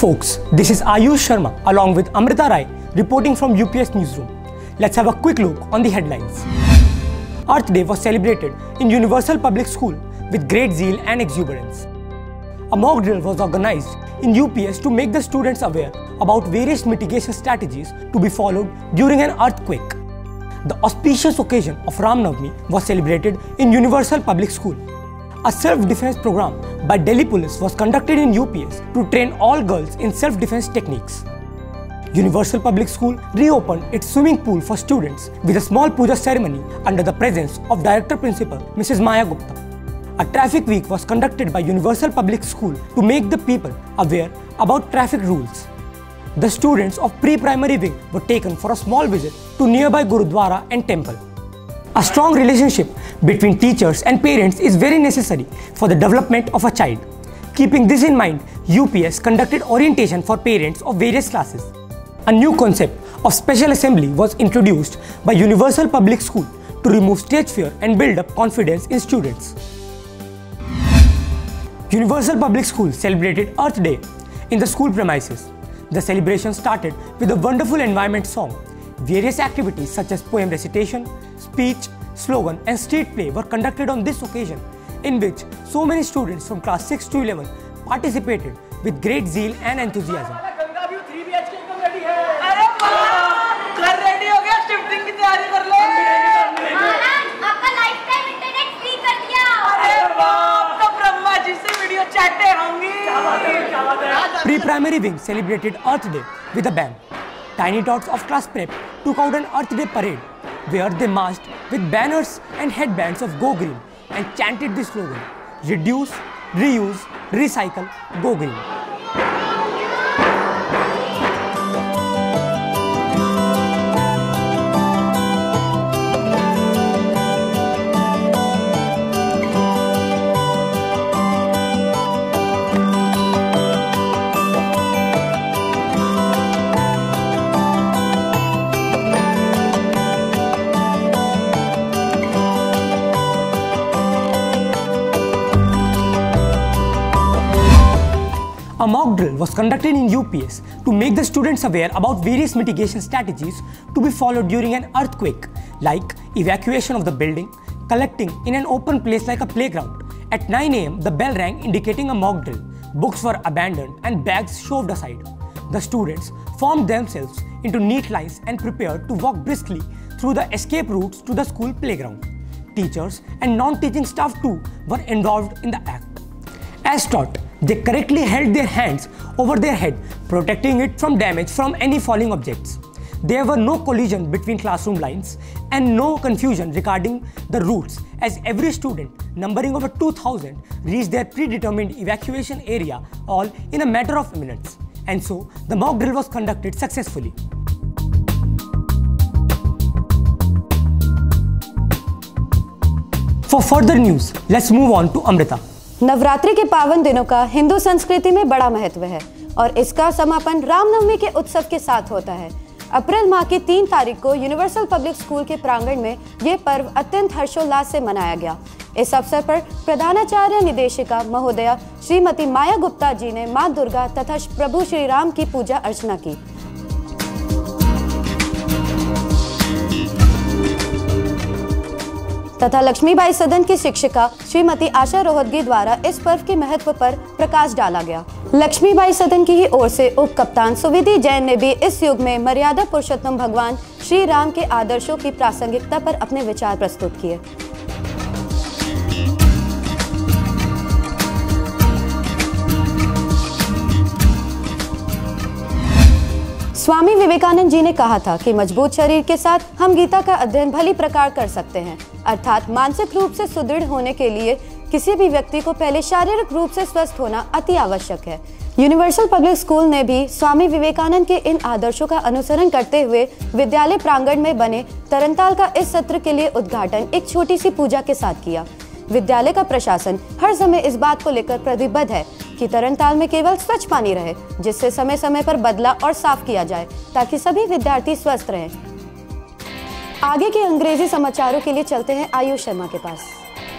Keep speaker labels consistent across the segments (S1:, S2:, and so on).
S1: folks, this is Ayush Sharma along with Amrita Rai reporting from UPS Newsroom. Let's have a quick look on the headlines. Earth Day was celebrated in Universal Public School with great zeal and exuberance. A mock drill was organized in UPS to make the students aware about various mitigation strategies to be followed during an earthquake. The auspicious occasion of Ram Navami was celebrated in Universal Public School. A self-defense program by Delhi Police was conducted in UPS to train all girls in self-defense techniques. Universal Public School reopened its swimming pool for students with a small puja ceremony under the presence of Director Principal Mrs. Maya Gupta. A traffic week was conducted by Universal Public School to make the people aware about traffic rules. The students of pre-primary wing were taken for a small visit to nearby Gurudwara and temple. A strong relationship between teachers and parents is very necessary for the development of a child. Keeping this in mind, UPS conducted orientation for parents of various classes. A new concept of special assembly was introduced by Universal Public School to remove stage fear and build up confidence in students. Universal Public School celebrated Earth Day in the school premises. The celebration started with a wonderful environment song. Various activities such as poem recitation, speech, slogan and street play were conducted on this occasion in which so many students from class 6 to 11 participated with great zeal and enthusiasm. Pre-primary wing celebrated Earth Day with a bang. Tiny Tots of class prep took out an Earth Day parade where they marched with banners and headbands of Go Green and chanted the slogan Reduce, Reuse, Recycle, Go Green. A mock drill was conducted in UPS to make the students aware about various mitigation strategies to be followed during an earthquake, like evacuation of the building, collecting in an open place like a playground. At 9 am, the bell rang indicating a mock drill. Books were abandoned and bags shoved aside. The students formed themselves into neat lines and prepared to walk briskly through the escape routes to the school playground. Teachers and non-teaching staff too were involved in the act. As taught, they correctly held their hands over their head, protecting it from damage from any falling objects. There were no collision between classroom lines and no confusion regarding the routes as every student, numbering over 2000, reached their predetermined evacuation area all in a matter of minutes. And so, the mock drill was conducted successfully. For further news, let's move on to Amrita.
S2: Navratri के पावन दिनों का हिंदू संस्कृति में बड़ा महत्व है और इसका समापन रामनवमी के उत्सव के साथ होता है। अप्रैल माह की तीन तारीख को यूनिवर्सल पब्लिक स्कूल के प्रांगण में ये पर्व अत्यंत हर्षोल्लास से मनाया गया। इस अवसर पर प्रधानाचार्य निदेशिका महोदया श्रीमती माया गुप्ता जी ने माँ दुर्गा तथा प्रभु श्री राम की पूजा अर्चना की। तथा लक्ष्मीबाई सदन की शिक्षिका श्रीमती आशा रोहतगी द्वारा इस पर्व के महत्व पर प्रकाश डाला गया। लक्ष्मीबाई सदन की ही ओर से उप कप्तान सुविधि जैन ने भी इस युग में मर्यादा पुरुषोत्तम भगवान श्री राम के आदर्शों की प्रासंगिकता पर अपने विचार प्रस्तुत किए। स्वामी विवेकानंद जी ने कहा था कि मज़बूत शरीर के साथ हम गीता का अध्ययन भली प्रकार कर सकते हैं। अर्थात मानसिक रूप से सुदृढ़ होने के लिए किसी भी व्यक्ति को पहले शारीरिक रूप से स्वस्थ होना अति आवश्यक है। यूनिवर्सल पब्लिक स्कूल ने भी स्वामी विवेकानंद के इन आदर्शों का अनुसरण करते हुए विद्यालय प्रांगण में बने तरनताल का इस सत्र के लिए उद्घाटन एक छोटी सी पूजा के साथ किया। विद्यालय का प्रशासन हर समय इस बात को लेकर प्रतिबद्ध है कि तरन में केवल स्वच्छ पानी रहे, जिससे समय समय पर बदला और साफ़ किया जाए, ताकि सभी विद्यार्थी स्वस्थ रहें। आगे के अंग्रेज़ी समाचारों के लिए चलते हैं आयुष शर्मा के पास।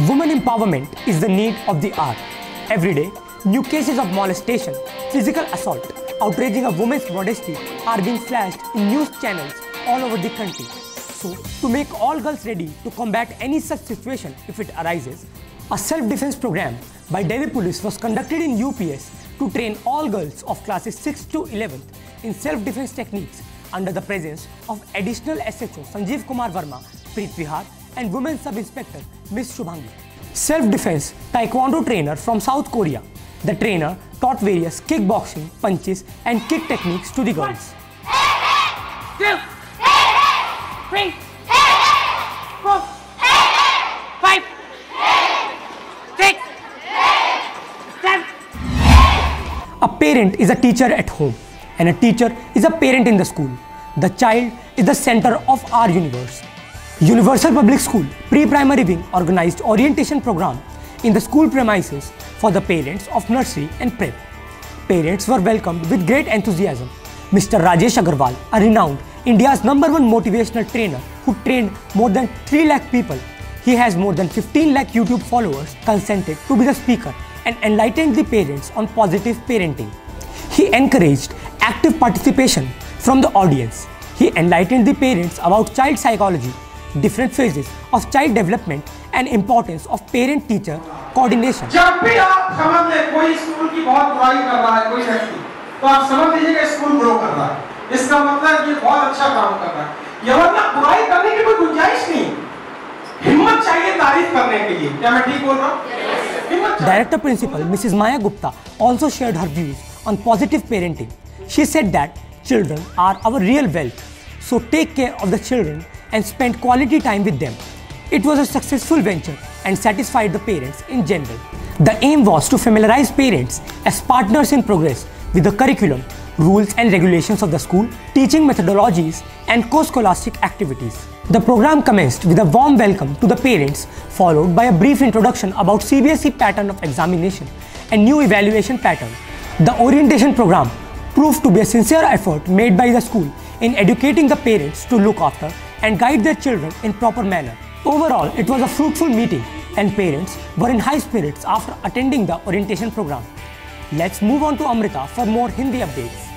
S1: Women empowerment is the need of the hour every day new cases of molestation physical assault outraging of women's modesty are been flash news channel all over the country So, to make all girls ready to combat any such situation if it arises, a self-defense program by Delhi Police was conducted in UPS to train all girls of classes 6 to 11th in self-defense techniques under the presence of additional SHO Sanjeev Kumar Verma, Preet Vihar and Women Sub-Inspector Ms. Shubhangi. Self-defense taekwondo trainer from South Korea. The trainer taught various kickboxing, punches and kick techniques to the girls.
S3: two, three, four, five, six, seven.
S1: A parent is a teacher at home and a teacher is a parent in the school. The child is the center of our universe. Universal Public School pre-primary wing organized orientation program in the school premises for the parents of nursery and prep. Parents were welcomed with great enthusiasm. Mr. Rajesh Agarwal, a renowned India's number one motivational trainer who trained more than 3 lakh people. He has more than 15 lakh YouTube followers consented to be the speaker and enlightened the parents on positive parenting. He encouraged active participation from the audience. He enlightened the parents about child psychology, different phases of child development and importance of parent-teacher coordination.
S4: जब भी आप समझ लें कोई school की बहुत बुराई कर रहा है कोई व्यक्ति तो आप समझ लीजिए कि स्कूल ग्रो कर रहा है इसका मतलब ये बहुत अच्छा काम कर रहा है यह मतलब बुराई करने की कोई गुंजाइश नहीं। हिम्मत चाहिए तारीफ़ करने के लिए। क्या मैं ठीक बोल रहा हूँ? हिम्मत
S1: director principal Mrs Maya Gupta also share her views on positive parenting she said that children are our real wealth so take care of the children and spend quality time with them it was a successful venture and satisfied the parents in general the aim was to familiarise parents as partners in progress with the curriculum rules and regulations of the school, teaching methodologies, and co-scholastic activities. The program commenced with a warm welcome to the parents, followed by a brief introduction about CBSE pattern of examination and new evaluation pattern. The orientation program proved to be a sincere effort made by the school in educating the parents to look after and guide their children in proper manner. Overall, it was a fruitful meeting and parents were in high spirits after attending the orientation program. Let's move on to Amrita for more Hindi updates.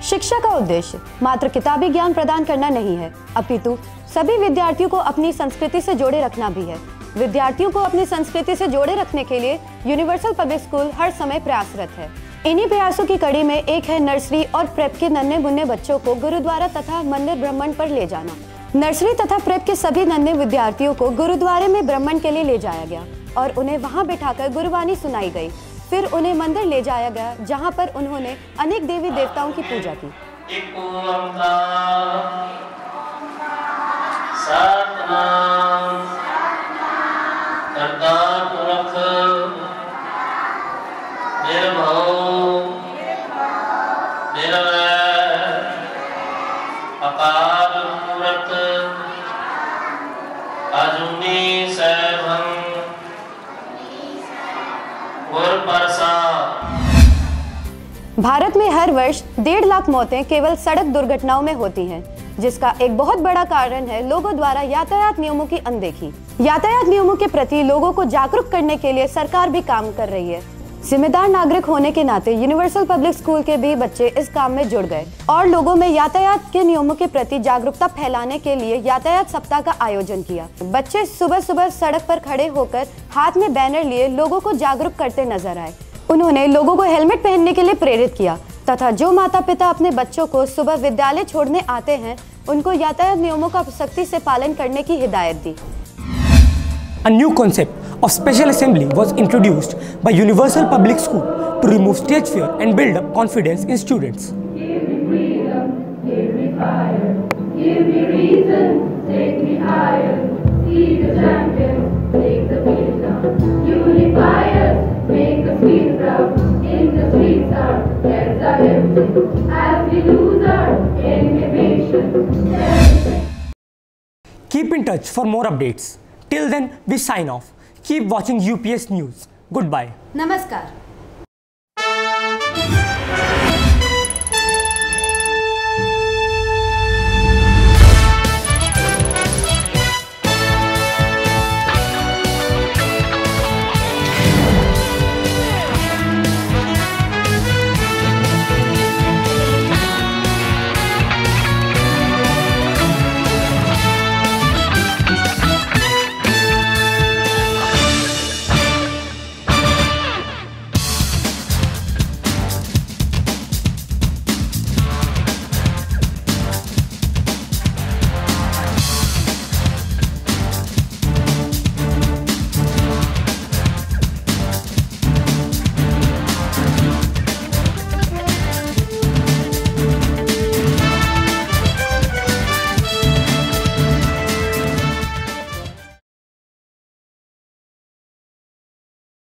S2: शिक्षा का उद्देश्य मात्र किताबी ज्ञान प्रदान करना नहीं है, अपितु सभी विद्यार्थियों को अपनी संस्कृति से जोड़े रखना भी है। विद्यार्थियों को अपनी संस्कृति से जोड़े रखने के लिए यूनिवर्सल पब्लिक स्कूल हर समय प्रयासरत है। इन्हीं प्रयासों की कड़ी में एक है नर्सरी और प्रेप के नन्हे मुन्ने बच्चों को गुरुद्वारा तथा मंदिर ब्रह्मण पर ले जाना। नर्सरी तथा प्रेप के सभी नन्हे विद्यार्थियों को गुरुद्वारे में ब्रह्मण के लिए ले जाया गया और उन्हें वहाँ बिठाकर गुरुवाणी सुनाई गई। फिर उन्हें मंदिर ले जाया गया जहाँ पर उन्होंने अनेक देवी देवताओं की पूजा की
S5: मेरा भाव सतनाम
S2: भारत में हर वर्ष डेढ़ लाख मौतें केवल सड़क दुर्घटनाओं में होती हैं, जिसका एक बहुत बड़ा कारण है लोगों द्वारा यातायात नियमों की अनदेखी। यातायात नियमों के प्रति लोगों को जागरूक करने के लिए सरकार भी काम कर रही है। जिम्मेदार नागरिक होने के नाते यूनिवर्सल पब्लिक स्कूल के भी बच्चे इस काम में जुड़ गए और लोगों में यातायात के नियमों के प्रति जागरूकता फैलाने के लिए यातायात सप्ताह का आयोजन किया। बच्चे सुबह सुबह सड़क पर खड़े होकर हाथ में बैनर लिए लोगों को जागरूक करते नज़र आए। उन्होंने लोगों को हेलमेट पहनने के लिए प्रेरित किया तथा जो माता पिता अपने बच्चों को सुबह विद्यालय छोड़ने आते हैं उनको यातायात नियमों का सख्ती से पालन करने की हिदायत दी
S1: A new concept of special assembly was introduced by Universal Public School to remove stage fear and build up confidence in students.
S6: Give me
S1: touch for more updates. Till then, we sign off. Keep watching UPS News. Goodbye.
S7: Namaskar.